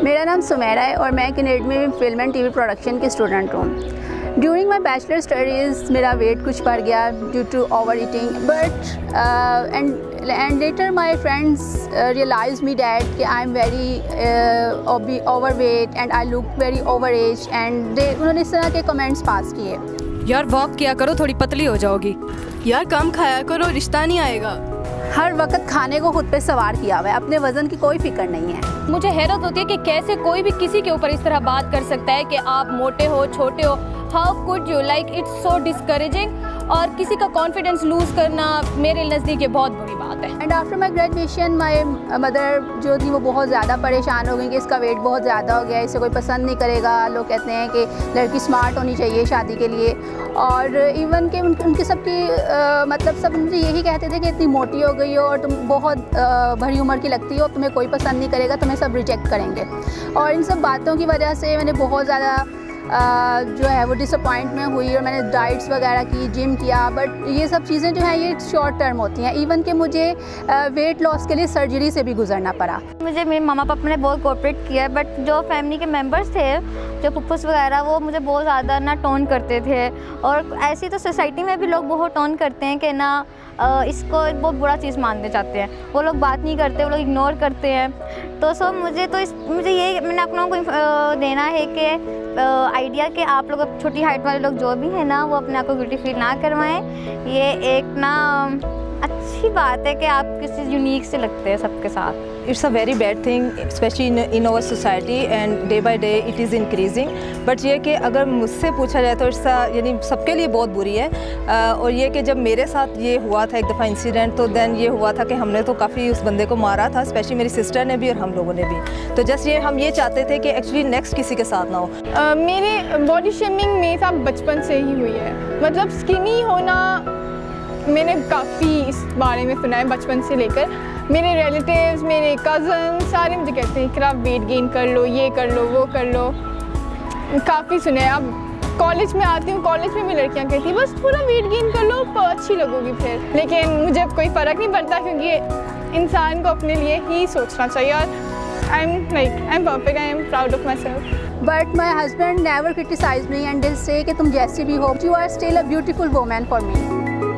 सुमेरा है और मैं कैनेड में फ़िल्म एंड टीवी प्रोडक्शन की स्टूडेंट हूँ। ड्यूरिंग माई बैचलर स्टडीज़ मेरा वेट कुछ बढ़ गया due to overeating but and and later my friends realise me that कि I am very overweight and I look very over age and उन्होंने इस तरह के कमेंट्स पास किए। यार वॉक किया करो, थोड़ी पतली हो जाओगी। यार, कम खाया करो, रिश्ता नहीं आएगा। हर वक्त खाने को खुद पे सवार किया हुआ है। अपने वज़न की कोई फ़िक्र नहीं है। मुझे हैरत होती है कि कैसे कोई भी किसी के ऊपर इस तरह बात कर सकता है कि आप मोटे हो, छोटे हो। How could you like it's so discouraging और किसी का कॉन्फिडेंस लूज़ करना मेरे नज़दीक ये बहुत बुरी बात है। And after my graduation my mother जो थी वो बहुत ज़्यादा परेशान हो गई कि इसका वेट बहुत ज़्यादा हो गया इसे कोई पसंद नहीं करेगा। लोग कहते हैं कि लड़की स्मार्ट होनी चाहिए शादी के लिए। और इवन के उन, उनकी सबकी मतलब सब मुझे यही कहते थे कि इतनी मोटी हो गई हो और तुम बहुत आ, भरी उम्र की लगती हो तुम्हें कोई पसंद नहीं करेगा तुम्हें सब रिजेक्ट करेंगे। और इन सब बातों की वजह से मैंने बहुत ज़्यादा जो है, वो डिसअपॉइंट में हुई और मैंने डाइट्स वगैरह की जिम किया बट ये सब चीज़ें जो हैं, ये शॉर्ट टर्म होती हैं। इवन कि मुझे वेट लॉस के लिए सर्जरी से भी गुजरना पड़ा। मुझे मेरे मामा पापा ने बहुत कोऑपरेट किया बट जो फैमिली के मेंबर्स थे जो पुप्पस वगैरह, वो मुझे बहुत ज़्यादा ना टोन करते थे। और ऐसी तो सोसाइटी में भी लोग बहुत टोन करते हैं कि ना इसको बहुत बुरा चीज़ मानते जाते हैं। वो लोग बात नहीं करते, वो लोग इग्नोर करते हैं। तो सो मुझे तो इस, मुझे ये, मैंने लोगों को देना है कि आइडिया कि आप लोग छोटी हाइट वाले लोग जो भी हैं ना, वो अपने आप को गिल्टी फील ना करवाएँ। ये एक ना, अच्छी बात है कि आप किसी यूनिक से लगते हैं सबके साथ। It's a very bad thing specially in in our society and day by day it is increasing but ये कि अगर मुझसे पूछा जाए तो इट्स यानी सबके लिए बहुत बुरी है। और ये कि जब मेरे साथ ये हुआ था एक दफ़ा इंसिडेंट तो देन ये हुआ था कि हमने तो काफ़ी उस बंदे को मारा था स्पेशली मेरी सिस्टर ने भी और हम लोगों ने भी। तो जस्ट ये हम ये चाहते थे कि एक्चुअली नेक्स्ट किसी के साथ ना हो। uh, मेरे बॉडी शेमिंग मेरे साथ बचपन से ही हुई है। मतलब स्किनी होना मैंने काफ़ी इस बारे में सुना है बचपन से लेकर। मेरे रिलेटिव्स मेरे कज़न सारे मुझे कहते हैं कि आप वेट गेन कर लो, ये कर लो, वो कर लो। काफ़ी सुने अब कॉलेज में आती हूँ कॉलेज में भी लड़कियाँ कहती बस पूरा वेट गेन कर लो तो अच्छी लगोगी फिर। लेकिन मुझे अब कोई फ़र्क नहीं पड़ता क्योंकि इंसान को अपने लिए ही सोचना चाहिए और I am like I am perfect I am proud of my self but my husband never criticise me and दिल से कि तुम जैसी भी हो you are still a beautiful woman for me